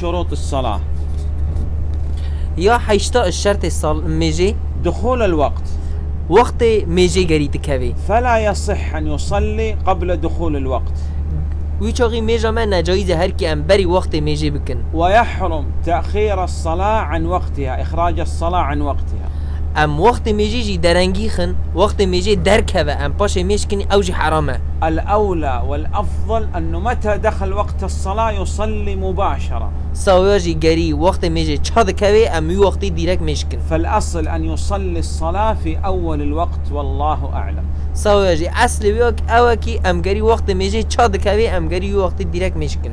شروط الصلاة. یا حیشتا الشرط سال میجی دخول الوقت. وقت میجی گری تکوی فلا يصح أن يصلي قبل دخول الوقت. وی چاقی میجا من نجایز هر کی أم بری وقت میجی بکن ويحرم تأخير الصلاة عن وقتها إخراج الصلاة عن وقتها. ام وقت میجی جی درنگی خن وقت میجی درک و ام پاش میش کنی أو جی حرامه الأولى والأفضل أنه متى دخل وقت الصلاة يصلي مباشرة. ساویا جی گری وقت میجی چاد کوی ام یو وقتی دیرک میشکن فالأصل أن يصلي الصلاة في أول الوقت والله أعلم. ساویا جی اصل ویاک أو کی ام گری وقت میجی چاد کوی ام گری یو وقتی دیرک میشکن